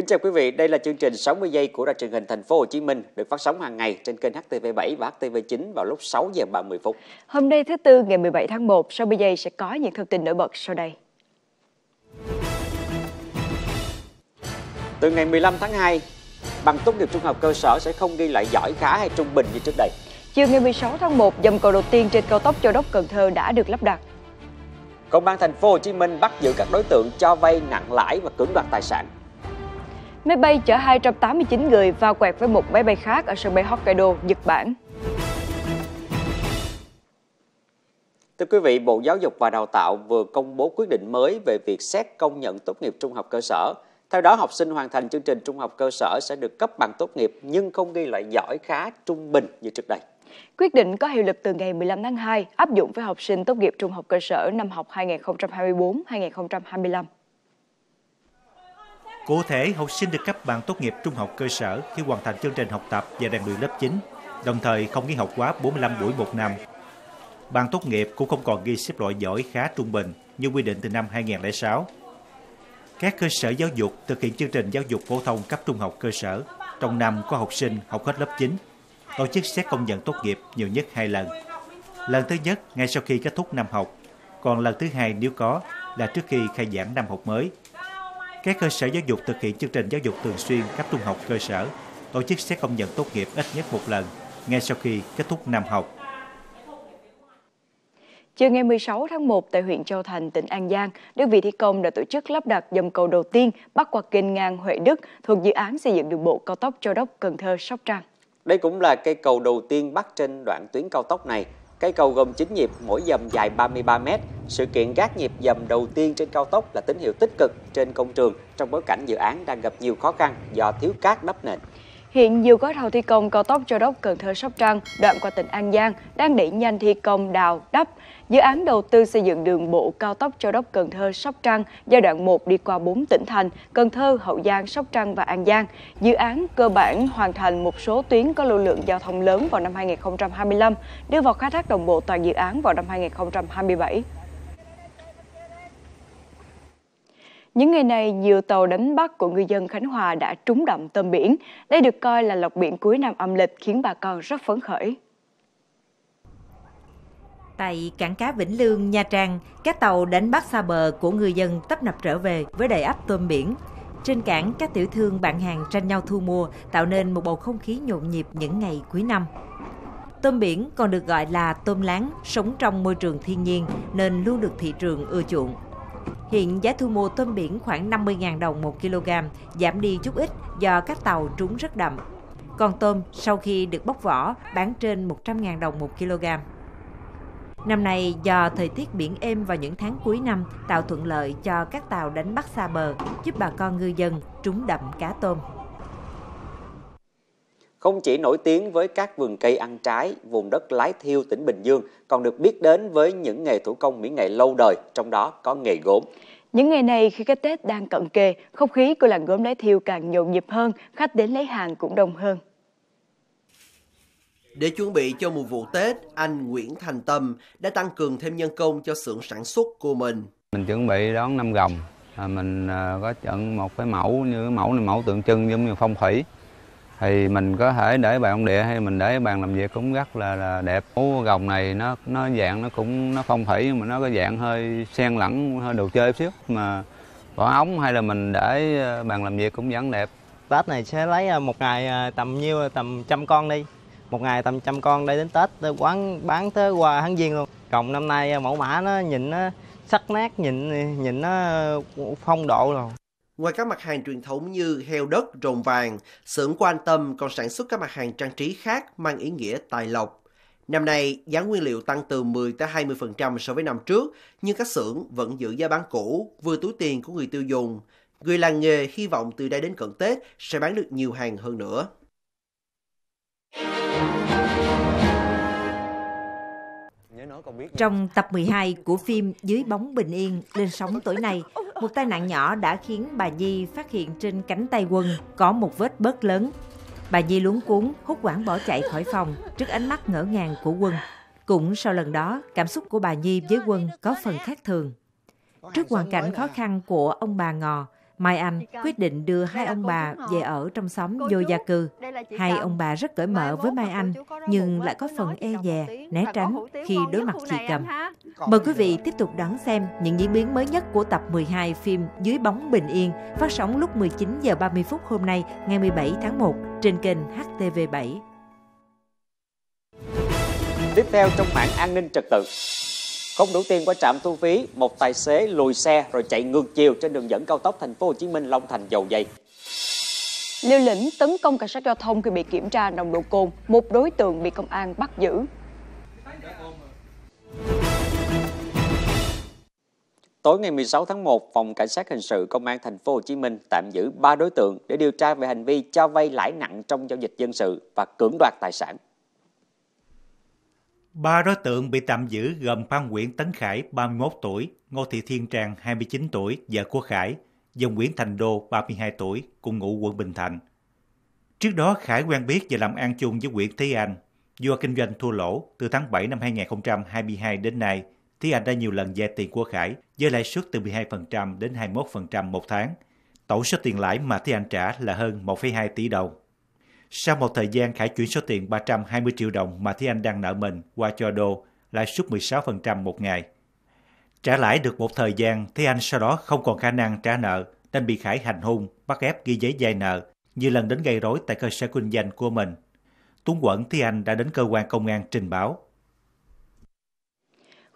Kính chào quý vị, đây là chương trình 60 giây của Đài truyền hình Thành phố Hồ Chí Minh được phát sóng hàng ngày trên kênh HTV7 và HTV9 vào lúc 6 giờ 30 phút. Hôm nay thứ tư ngày 17 tháng 1, 60 giây sẽ có những thông tin nổi bật sau đây. Từ ngày 15 tháng 2, bằng tốt nghiệp trung học cơ sở sẽ không ghi lại giỏi khá hay trung bình như trước đây. Chiều ngày 16 tháng 1, dầm cầu đầu tiên trên cao tốc Châu Đốc Cần Thơ đã được lắp đặt. Công an thành phố Hồ Chí Minh bắt giữ các đối tượng cho vay nặng lãi và cưỡng đoạt tài sản. Máy bay chở 289 người va quẹt với một máy bay khác ở sân bay Hokkaido, Nhật Bản. Thưa quý vị, Bộ Giáo dục và Đào tạo vừa công bố quyết định mới về việc xét công nhận tốt nghiệp trung học cơ sở. Theo đó, học sinh hoàn thành chương trình trung học cơ sở sẽ được cấp bằng tốt nghiệp nhưng không ghi lại giỏi khá trung bình như trước đây. Quyết định có hiệu lực từ ngày 15 tháng 2, áp dụng với học sinh tốt nghiệp trung học cơ sở năm học 2024-2025. Cụ thể, học sinh được cấp bằng tốt nghiệp trung học cơ sở khi hoàn thành chương trình học tập và rèn luyện lớp 9, đồng thời không nghỉ học quá 45 buổi một năm. Bằng tốt nghiệp cũng không còn ghi xếp loại giỏi khá trung bình như quy định từ năm 2006. Các cơ sở giáo dục thực hiện chương trình giáo dục phổ thông cấp trung học cơ sở trong năm có học sinh học hết lớp 9, tổ chức xét công nhận tốt nghiệp nhiều nhất hai lần. Lần thứ nhất ngay sau khi kết thúc năm học, còn lần thứ hai nếu có là trước khi khai giảng năm học mới các cơ sở giáo dục thực hiện chương trình giáo dục thường xuyên cấp trung học cơ sở, tổ chức xét công nhận tốt nghiệp ít nhất một lần ngay sau khi kết thúc năm học. Chiều ngày 16 tháng 1 tại huyện Châu Thành, tỉnh An Giang, đơn vị thi công đã tổ chức lắp đặt dầm cầu đầu tiên bắc qua kênh ngang Huệ Đức thuộc dự án xây dựng đường bộ cao tốc Châu Đốc Cần Thơ Sóc Trăng. Đây cũng là cây cầu đầu tiên bắc trên đoạn tuyến cao tốc này Cây cầu gồm 9 nhịp, mỗi dầm dài 33 m. Sự kiện gác nhịp dầm đầu tiên trên cao tốc là tín hiệu tích cực trên công trường trong bối cảnh dự án đang gặp nhiều khó khăn do thiếu cát đắp nền. Hiện nhiều gói thầu thi công cao tốc Châu Đốc Cần Thơ Sóc Trăng đoạn qua tỉnh An Giang đang đẩy nhanh thi công đào đắp. Dự án đầu tư xây dựng đường bộ cao tốc Châu Đốc Cần Thơ Sóc Trăng giai đoạn 1 đi qua 4 tỉnh thành Cần Thơ, Hậu Giang, Sóc Trăng và An Giang. Dự án cơ bản hoàn thành một số tuyến có lưu lượng giao thông lớn vào năm 2025, đưa vào khai thác đồng bộ toàn dự án vào năm 2027. Những ngày này, nhiều tàu đánh bắt của ngư dân Khánh Hòa đã trúng đậm tôm biển. Đây được coi là lọc biển cuối năm âm lịch khiến bà con rất phấn khởi. Tại cảng cá Vĩnh Lương, Nha Trang, các tàu đánh bắt xa bờ của ngư dân tấp nập trở về với đầy ắp tôm biển. Trên cảng, các tiểu thương bạn hàng tranh nhau thu mua, tạo nên một bầu không khí nhộn nhịp những ngày cuối năm. Tôm biển còn được gọi là tôm láng, sống trong môi trường thiên nhiên nên luôn được thị trường ưa chuộng. Hiện giá thu mua tôm biển khoảng 50.000 đồng một kg, giảm đi chút ít do các tàu trúng rất đậm. Còn tôm sau khi được bóc vỏ bán trên 100.000 đồng một kg. Năm nay do thời tiết biển êm vào những tháng cuối năm tạo thuận lợi cho các tàu đánh bắt xa bờ, giúp bà con ngư dân trúng đậm cá tôm. Không chỉ nổi tiếng với các vườn cây ăn trái, vùng đất lái thiêu tỉnh Bình Dương còn được biết đến với những nghề thủ công mỹ nghệ lâu đời, trong đó có nghề gốm. Những ngày này khi cái Tết đang cận kề, không khí của làng gốm lái thiêu càng nhộn nhịp hơn, khách đến lấy hàng cũng đông hơn. Để chuẩn bị cho mùa vụ Tết, anh Nguyễn Thành Tâm đã tăng cường thêm nhân công cho xưởng sản xuất của mình. Mình chuẩn bị đón năm rồng, mình à, có chọn một cái mẫu như mẫu này mẫu tượng trưng giống như phong thủy thì mình có thể để bàn ông địa hay mình để bàn làm việc cũng rất là, là đẹp. Ố gồng này nó nó dạng nó cũng nó phong thủy nhưng mà nó có dạng hơi xen lẫn hơi đồ chơi xíu. Mà bỏ ống hay là mình để ờ, bàn làm việc cũng vẫn đẹp. Tết này sẽ lấy ờ, một ngày ờ, tầm nhiêu tầm trăm con đi. Một ngày tầm trăm con đây đến tết quán bán tới qua tháng giêng luôn. Cộng năm nay mẫu mã nó nhìn nó sắc nét nhìn nhìn nó phong độ rồi. Ngoài các mặt hàng truyền thống như heo đất, rồng vàng, xưởng quan tâm còn sản xuất các mặt hàng trang trí khác mang ý nghĩa tài lộc. Năm nay, giá nguyên liệu tăng từ 10 tới 20% so với năm trước, nhưng các xưởng vẫn giữ giá bán cũ, vừa túi tiền của người tiêu dùng. Người làng nghề hy vọng từ đây đến cận Tết sẽ bán được nhiều hàng hơn nữa. Trong tập 12 của phim Dưới bóng bình yên lên sóng tối nay, một tai nạn nhỏ đã khiến bà Nhi phát hiện trên cánh tay quân có một vết bớt lớn. Bà Nhi luống cuốn, hốt quảng bỏ chạy khỏi phòng trước ánh mắt ngỡ ngàng của quân. Cũng sau lần đó, cảm xúc của bà Nhi với quân có phần khác thường. Trước hoàn cảnh khó khăn của ông bà Ngò, Mai Anh quyết định đưa hai ông bà về ở trong xóm vô gia cư. Hai ông bà rất cởi mở với Mai Anh, nhưng lại có phần e dè, né tránh khi đối mặt chị Cầm. Mời quý vị tiếp tục đón xem những diễn biến mới nhất của tập 12 phim Dưới bóng bình yên, phát sóng lúc 19 giờ 30 phút hôm nay, ngày 17 tháng 1 trên kênh HTV7. Tiếp theo trong mảng an ninh trật tự. Không đủ tiền qua trạm thu phí, một tài xế lùi xe rồi chạy ngược chiều trên đường dẫn cao tốc thành phố Hồ Chí Minh Long Thành dầu dây. Liều lĩnh tấn công cảnh sát giao thông khi bị kiểm tra nồng độ cồn, một đối tượng bị công an bắt giữ. Tối ngày 16 tháng 1, Phòng Cảnh sát Hình sự Công an Thành phố Hồ Chí Minh tạm giữ 3 đối tượng để điều tra về hành vi cho vay lãi nặng trong giao dịch dân sự và cưỡng đoạt tài sản. Ba đối tượng bị tạm giữ gồm Phan Nguyễn Tấn Khải, 31 tuổi, Ngô Thị Thiên Trang, 29 tuổi, vợ của Khải, và Nguyễn Thành Đô, 32 tuổi, cùng ngụ quận Bình Thạnh. Trước đó, Khải quen biết và làm ăn chung với Nguyễn Thế Anh. Do kinh doanh thua lỗ, từ tháng 7 năm 2022 đến nay, Thế Anh đã nhiều lần vay tiền của Khải với lãi suất từ 12% đến 21% một tháng. Tổng số tiền lãi mà Thế Anh trả là hơn 1,2 tỷ đồng. Sau một thời gian Khải chuyển số tiền 320 triệu đồng mà Thế Anh đang nợ mình qua cho Đô, lãi suất 16% một ngày. Trả lãi được một thời gian, Thế Anh sau đó không còn khả năng trả nợ nên bị Khải hành hung, bắt ép ghi giấy vay nợ, như lần đến gây rối tại cơ sở kinh doanh của mình. Tuấn Quẩn Thế Anh đã đến cơ quan công an trình báo.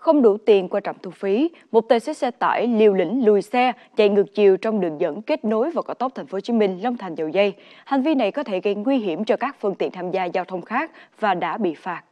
Không đủ tiền qua trạm thu phí, một tài xế xe tải liều lĩnh lùi xe chạy ngược chiều trong đường dẫn kết nối vào cao tốc Thành phố Hồ Chí Minh Long Thành Dầu Dây. Hành vi này có thể gây nguy hiểm cho các phương tiện tham gia giao thông khác và đã bị phạt.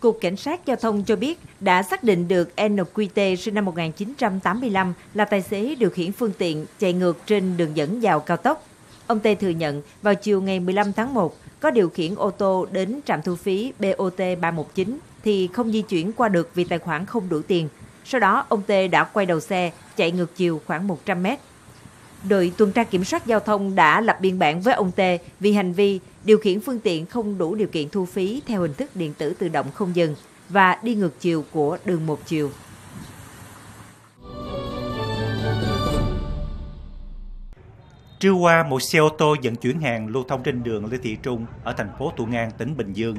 Cục Cảnh sát Giao thông cho biết đã xác định được NQT sinh năm 1985 là tài xế điều khiển phương tiện chạy ngược trên đường dẫn vào cao tốc. Ông Tê thừa nhận vào chiều ngày 15 tháng 1 có điều khiển ô tô đến trạm thu phí BOT 319 thì không di chuyển qua được vì tài khoản không đủ tiền. Sau đó ông Tê đã quay đầu xe chạy ngược chiều khoảng 100 mét. Đội tuần tra kiểm soát giao thông đã lập biên bản với ông Tê vì hành vi điều khiển phương tiện không đủ điều kiện thu phí theo hình thức điện tử tự động không dừng và đi ngược chiều của đường một chiều. Trưa qua, một xe ô tô vận chuyển hàng lưu thông trên đường Lê Thị Trung ở thành phố Thuận An, tỉnh Bình Dương.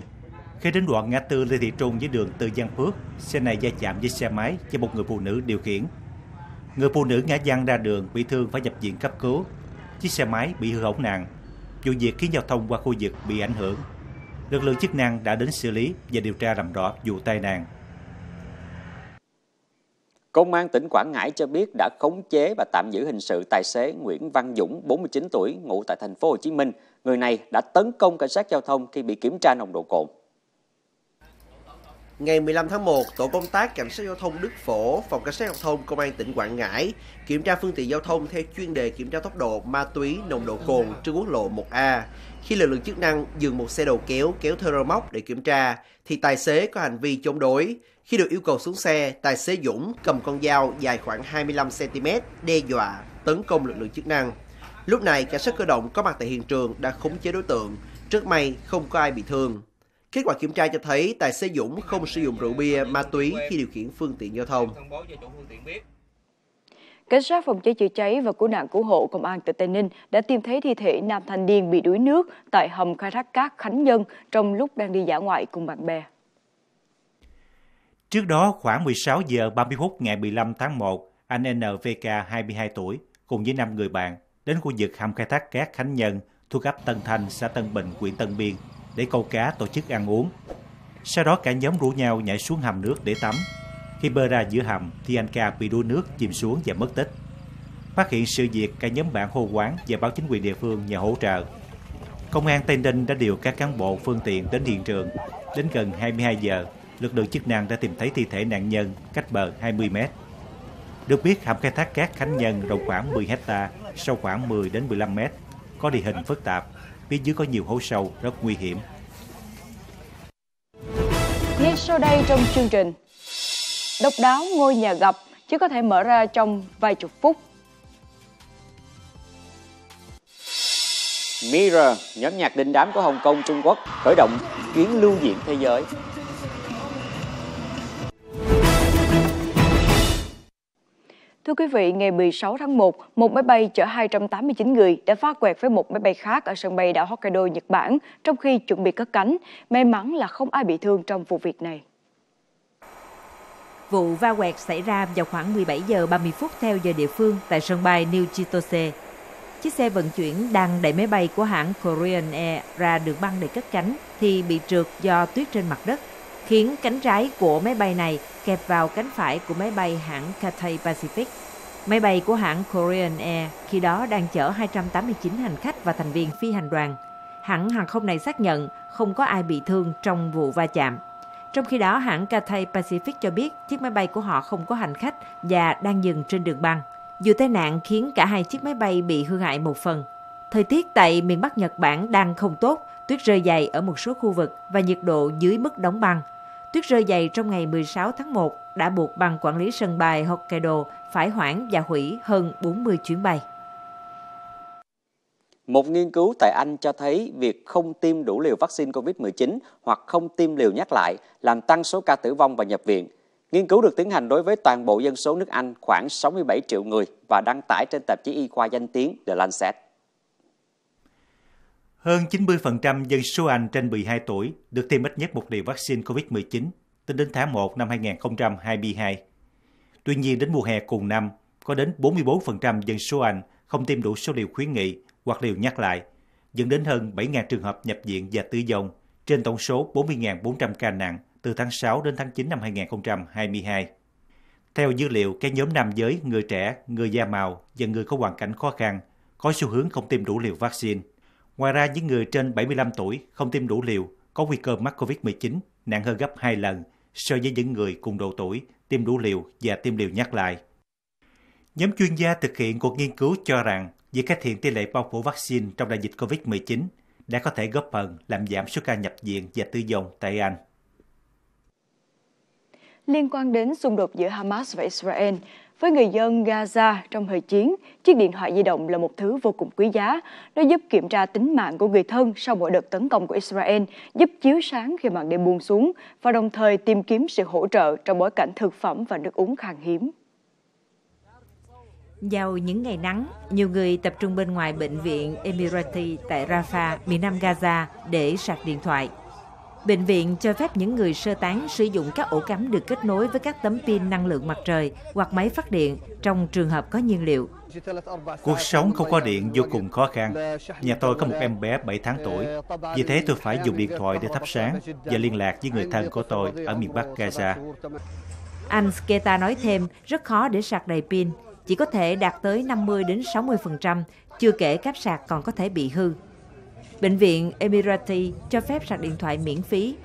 Khi đến đoạn ngã tư Lê Thị Trung với đường Từ Giang Phước, xe này va chạm với xe máy do một người phụ nữ điều khiển. Người phụ nữ ngã văng ra đường bị thương phải nhập viện cấp cứu. Chiếc xe máy bị hư hỏng nặng. Vụ việc khiến giao thông qua khu vực bị ảnh hưởng. Lực lượng chức năng đã đến xử lý và điều tra làm rõ vụ tai nạn. Công an tỉnh Quảng Ngãi cho biết đã khống chế và tạm giữ hình sự tài xế Nguyễn Văn Dũng, 49 tuổi, ngụ tại thành phố Hồ Chí Minh. Người này đã tấn công cảnh sát giao thông khi bị kiểm tra nồng độ cồn. Ngày 15 tháng 1, tổ công tác cảnh sát giao thông Đức Phổ, phòng cảnh sát giao thông công an tỉnh Quảng Ngãi kiểm tra phương tiện giao thông theo chuyên đề kiểm tra tốc độ, ma túy, nồng độ cồn trên quốc lộ 1A. Khi lực lượng chức năng dừng một xe đầu kéo kéo theo rơ móc để kiểm tra, thì tài xế có hành vi chống đối. Khi được yêu cầu xuống xe, tài xế Dũng cầm con dao dài khoảng 25 cm đe dọa tấn công lực lượng chức năng. Lúc này, cảnh sát cơ động có mặt tại hiện trường đã khống chế đối tượng. Trước may không có ai bị thương. Kết quả kiểm tra cho thấy tài xế Dũng không sử dụng rượu bia, ma túy khi điều khiển phương tiện giao thông. Cảnh sát phòng cháy chữa cháy và cứu nạn cứu hộ công an tỉnh Tây Ninh đã tìm thấy thi thể nam thanh niên bị đuối nước tại hầm khai thác cát Khánh Nhân trong lúc đang đi dã ngoại cùng bạn bè. Trước đó, khoảng 16 giờ 30 phút ngày 15 tháng 1, anh NVK 22 tuổi cùng với 5 người bạn đến khu vực hầm khai thác cát Khánh Nhân thuộc ấp Tân Thanh, xã Tân Bình, huyện Tân Biên để câu cá tổ chức ăn uống. Sau đó cả nhóm rủ nhau nhảy xuống hầm nước để tắm. Khi bơi ra giữa hầm thì anh ca bị đuối nước chìm xuống và mất tích. Phát hiện sự việc, cả nhóm bạn hô quán và báo chính quyền địa phương nhờ hỗ trợ. Công an Tây Ninh đã điều các cán bộ phương tiện đến hiện trường. Đến gần 22 giờ, lực lượng chức năng đã tìm thấy thi thể nạn nhân cách bờ 20 mét. Được biết, hầm khai thác cát Khánh Nhân rộng khoảng 10 hecta, sâu khoảng 10 đến 15 mét, có địa hình phức tạp, phía dưới có nhiều hố sâu rất nguy hiểm. Ngay sau đây trong chương trình, độc đáo ngôi nhà gặp chứ có thể mở ra trong vài chục phút. Mirror, nhóm nhạc đình đám của Hồng Kông, Trung Quốc, khởi động chuyến lưu diễn thế giới. Thưa quý vị, ngày 16 tháng 1, một máy bay chở 289 người đã va quẹt với một máy bay khác ở sân bay đảo Hokkaido, Nhật Bản trong khi chuẩn bị cất cánh. May mắn là không ai bị thương trong vụ việc này. Vụ va quẹt xảy ra vào khoảng 17 giờ 30 phút theo giờ địa phương tại sân bay New Chitose. Chiếc xe vận chuyển đang đẩy máy bay của hãng Korean Air ra đường băng để cất cánh thì bị trượt do tuyết trên mặt đất, khiến cánh trái của máy bay này kẹp vào cánh phải của máy bay hãng Cathay Pacific. Máy bay của hãng Korean Air khi đó đang chở 289 hành khách và thành viên phi hành đoàn. Hãng hàng không này xác nhận không có ai bị thương trong vụ va chạm. Trong khi đó, hãng Cathay Pacific cho biết chiếc máy bay của họ không có hành khách và đang dừng trên đường băng. Vụ tai nạn khiến cả hai chiếc máy bay bị hư hại một phần. Thời tiết tại miền Bắc Nhật Bản đang không tốt, tuyết rơi dày ở một số khu vực và nhiệt độ dưới mức đóng băng. Tuyết rơi dày trong ngày 16 tháng 1 đã buộc ban quản lý sân bay Hokkaido phải hoãn và hủy hơn 40 chuyến bay. Một nghiên cứu tại Anh cho thấy việc không tiêm đủ liều vaccine COVID-19 hoặc không tiêm liều nhắc lại làm tăng số ca tử vong và nhập viện. Nghiên cứu được tiến hành đối với toàn bộ dân số nước Anh khoảng 67 triệu người và đăng tải trên tạp chí y khoa danh tiếng The Lancet. Hơn 90% dân số Anh trên 12 tuổi được tiêm ít nhất một liều vaccine COVID-19 tính đến tháng 1 năm 2022. Tuy nhiên, đến mùa hè cùng năm, có đến 44% dân số Anh không tiêm đủ số liều khuyến nghị hoặc liều nhắc lại, dẫn đến hơn 7.000 trường hợp nhập viện và tử vong trên tổng số 40.400 ca nặng từ tháng 6 đến tháng 9 năm 2022. Theo dữ liệu, các nhóm nam giới, người trẻ, người da màu và người có hoàn cảnh khó khăn có xu hướng không tiêm đủ liều vaccine. Ngoài ra, những người trên 75 tuổi không tiêm đủ liều có nguy cơ mắc COVID-19 nặng hơn gấp 2 lần so với những người cùng độ tuổi tiêm đủ liều và tiêm liều nhắc lại. Nhóm chuyên gia thực hiện cuộc nghiên cứu cho rằng việc cải thiện tỷ lệ bao phủ vaccine trong đại dịch COVID-19 đã có thể góp phần làm giảm số ca nhập viện và tử vong tại Anh. Liên quan đến xung đột giữa Hamas và Israel, với người dân Gaza trong thời chiến, chiếc điện thoại di động là một thứ vô cùng quý giá. Nó giúp kiểm tra tính mạng của người thân sau mỗi đợt tấn công của Israel, giúp chiếu sáng khi màn đêm buông xuống và đồng thời tìm kiếm sự hỗ trợ trong bối cảnh thực phẩm và nước uống khan hiếm. Vào những ngày nắng, nhiều người tập trung bên ngoài bệnh viện Emirati tại Rafah, miền nam Gaza để sạc điện thoại. Bệnh viện cho phép những người sơ tán sử dụng các ổ cắm được kết nối với các tấm pin năng lượng mặt trời hoặc máy phát điện trong trường hợp có nhiên liệu. Cuộc sống không có điện vô cùng khó khăn. Nhà tôi có một em bé 7 tháng tuổi, vì thế tôi phải dùng điện thoại để thắp sáng và liên lạc với người thân của tôi ở miền Bắc Gaza. Anh Sketa nói thêm, rất khó để sạc đầy pin, chỉ có thể đạt tới 50 đến 60%, chưa kể cáp sạc còn có thể bị hư. Bệnh viện Emirati cho phép sạc điện thoại miễn phí,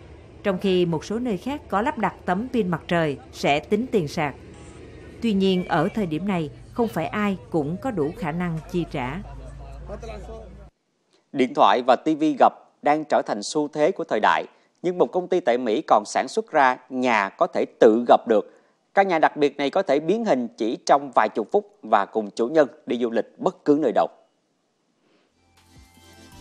trong khi một số nơi khác có lắp đặt tấm pin mặt trời sẽ tính tiền sạc. Tuy nhiên, ở thời điểm này, không phải ai cũng có đủ khả năng chi trả. Điện thoại và TV gập đang trở thành xu thế của thời đại, nhưng một công ty tại Mỹ còn sản xuất ra nhà có thể tự gập được. Căn nhà đặc biệt này có thể biến hình chỉ trong vài chục phút và cùng chủ nhân đi du lịch bất cứ nơi đâu.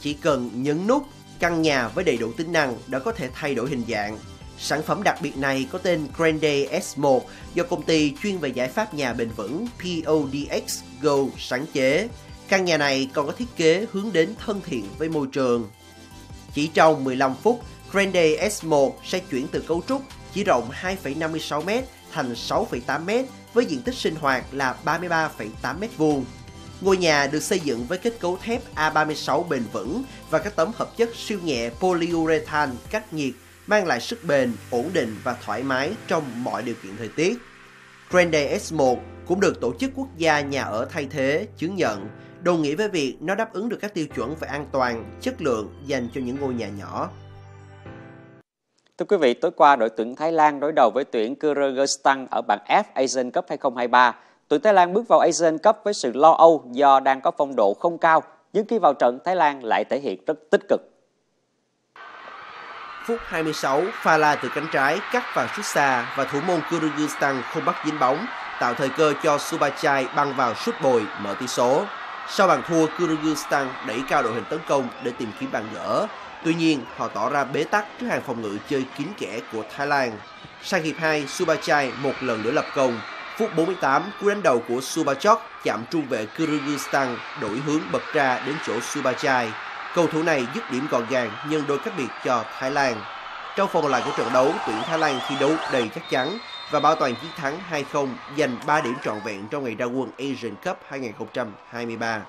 Chỉ cần nhấn nút, căn nhà với đầy đủ tính năng đã có thể thay đổi hình dạng. Sản phẩm đặc biệt này có tên Grande S1 do công ty chuyên về giải pháp nhà bền vững PODX Go sáng chế. Căn nhà này còn có thiết kế hướng đến thân thiện với môi trường. Chỉ trong 15 phút, Grande S1 sẽ chuyển từ cấu trúc chỉ rộng 2,56m thành 6,8m với diện tích sinh hoạt là 33,8m vuông. Ngôi nhà được xây dựng với kết cấu thép A36 bền vững và các tấm hợp chất siêu nhẹ polyurethane cách nhiệt mang lại sức bền, ổn định và thoải mái trong mọi điều kiện thời tiết. Grande S1 cũng được Tổ chức Quốc gia Nhà ở Thay thế chứng nhận, đồng nghĩa với việc nó đáp ứng được các tiêu chuẩn về an toàn, chất lượng dành cho những ngôi nhà nhỏ. Thưa quý vị, tối qua đội tuyển Thái Lan đối đầu với tuyển Kyrgyzstan ở bảng F Asian Cup 2023 tuyển Thái Lan bước vào Asian Cup với sự lo âu do đang có phong độ không cao, nhưng khi vào trận Thái Lan lại thể hiện rất tích cực. Phút 26, Phala từ cánh trái cắt vào sút xa và thủ môn Kyrgyzstan không bắt dính bóng, tạo thời cơ cho Subachai băng vào sút bồi mở tỷ số. Sau bàn thua, Kyrgyzstan đẩy cao đội hình tấn công để tìm kiếm bàn gỡ. Tuy nhiên, họ tỏ ra bế tắc trước hàng phòng ngự chơi kín kẽ của Thái Lan. Sang hiệp 2, Subachai một lần nữa lập công Phút 48, cú đánh đầu của Subachok chạm trung vệ Kyrgyzstan đổi hướng bật ra đến chỗ Subachai. Cầu thủ này dứt điểm gọn gàng nhân đôi cách biệt cho Thái Lan. Trong phần còn lại của trận đấu, tuyển Thái Lan thi đấu đầy chắc chắn và bảo toàn chiến thắng 2-0 giành 3 điểm trọn vẹn trong ngày ra quân Asian Cup 2023.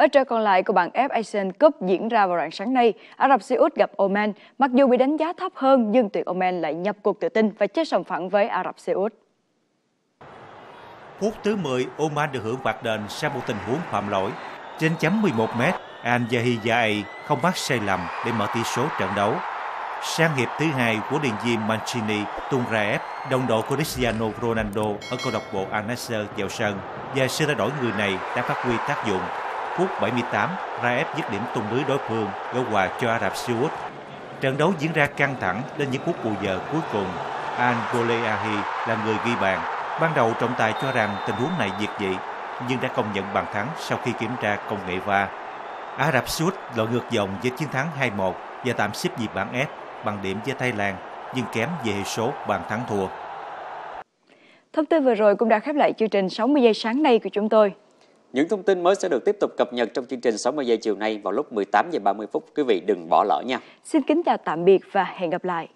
Ở trận còn lại của bảng F Asian Cup diễn ra vào rạng sáng nay, Ả Rập Xê Út gặp Oman. Mặc dù bị đánh giá thấp hơn, nhưng tuyển Oman lại nhập cuộc tự tin và chơi sòng phẳng với Ả Rập Xê Út. Phút thứ 10, Oman được hưởng phạt đền sau một tình huống phạm lỗi. Trên chấm 11 m Al Yahiyai không mắc sai lầm để mở tỷ số trận đấu. Sang hiệp thứ hai, của luyện viên Mancini tung ra ép đồng đội của Cristiano Ronaldo ở câu lạc bộ Al Nassr vào sân và sự thay đổi người này đã phát huy tác dụng. Phút 78, Raef dứt điểm tung lưới đối phương, gỡ hòa cho Ả Rập Xê Út. Trận đấu diễn ra căng thẳng đến những phút bù giờ cuối cùng. Al Goleahi là người ghi bàn. Ban đầu trọng tài cho rằng tình huống này diệt dị, nhưng đã công nhận bàn thắng sau khi kiểm tra công nghệ va. Ả Rập Xê Út lội ngược dòng với chiến thắng 2-1 và tạm xếp nhịp bảng F bằng điểm với Thái Lan, nhưng kém về hệ số bàn thắng thua. Thông tin vừa rồi cũng đã khép lại chương trình 60 giây sáng nay của chúng tôi. Những thông tin mới sẽ được tiếp tục cập nhật trong chương trình 60 giây chiều nay vào lúc 18 giờ 30 phút. Quý vị đừng bỏ lỡ nha. Xin kính chào tạm biệt và hẹn gặp lại.